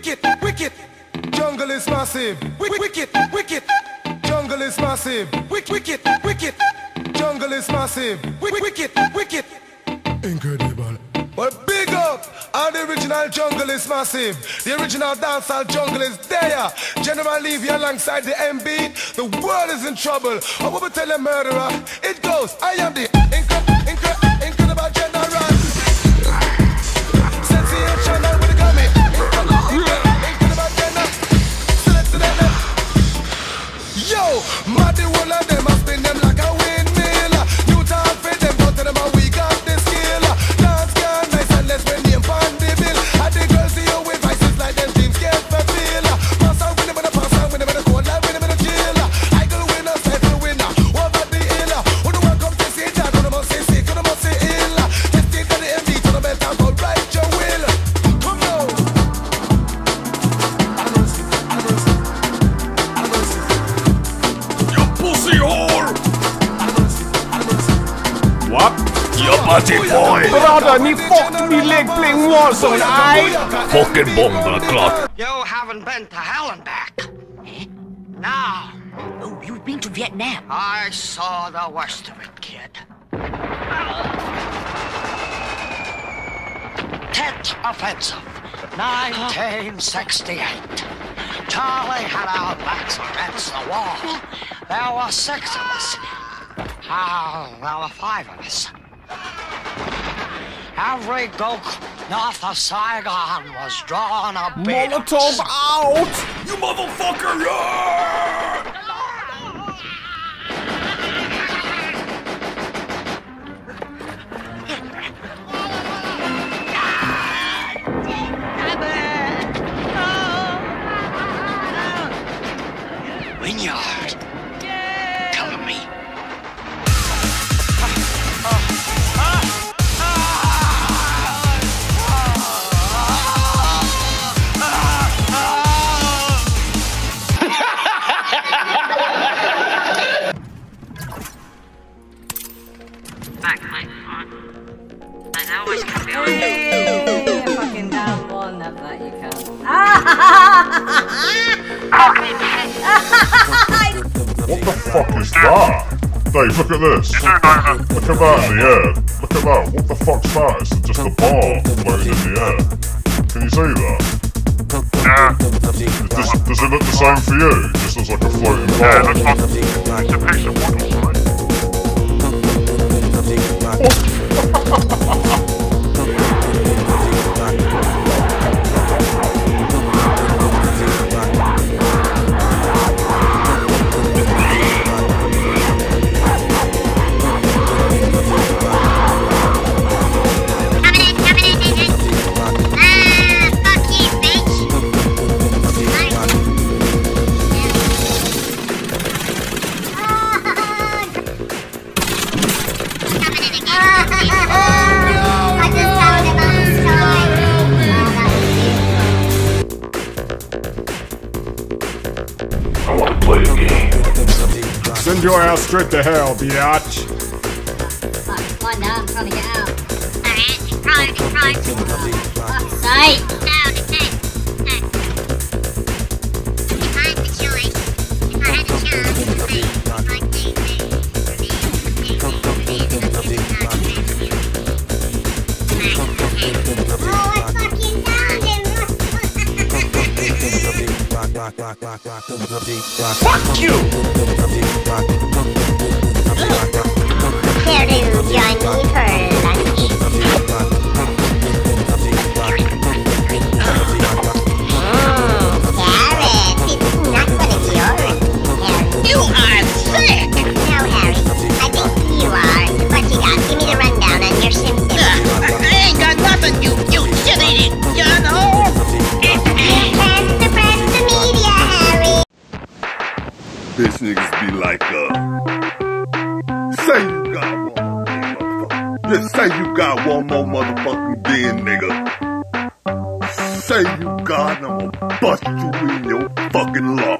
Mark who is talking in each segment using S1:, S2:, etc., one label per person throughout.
S1: wicked, wicked. Jungle is massive. Wicked, wicked. Jungle is massive. Wicked, wicked. Jungle is massive. Wicked, wicked. Incredible. Well, big up! And the original jungle is massive. The original dancehall jungle is there. General Levy alongside the MB. The world is in trouble. I will tell a murderer. It goes. I am the
S2: pussy whore! What? You party boy!
S3: Brother, ni fucked me leg playing Warzone, aight?
S2: Fucking bomber klart.
S4: You haven't been to hell and back. Eh? No,
S5: Oh, you've been to Vietnam.
S4: I saw the worst of it, kid. Tet Offensive, 1968. Charlie had our backs against the wall. There were six of us. Oh, there were five of us. Every gook north of Saigon was drawn up.
S3: Molotov out!
S2: You motherfucker!
S4: Vineyard.
S6: Back my phone. I always can be on you.
S7: Hey, you fucking down one of that you can.
S8: What the fuck is that? Dave, look at this. Look at that in the air. Look at that. What the fuck's that? It's just a bar floating in the air. Can you see that?
S2: Yeah.
S8: Does, does it look the same for you? It just looks like a floating
S2: Yeah,
S8: bar.
S2: it looks like it's a piece of wood or something.
S9: Coming
S3: Send your ass straight to hell, biatch.
S7: Fuck, one down, I'm trying to get out.
S9: Alright, it's right, it's right.
S7: Fuck's sake!
S9: Down, it's
S2: Fuck you!
S9: For lunch?
S10: Bitch niggas be like, uh, say you got one more motherfucker. Just say you got one more motherfucking day, nigga. Say you got, and I'm gonna bust you in your fucking law.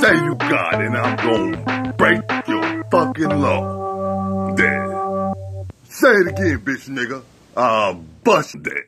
S10: Say you got, and I'm gonna break your fucking law. There. Say it again, bitch nigga. I'll bust that.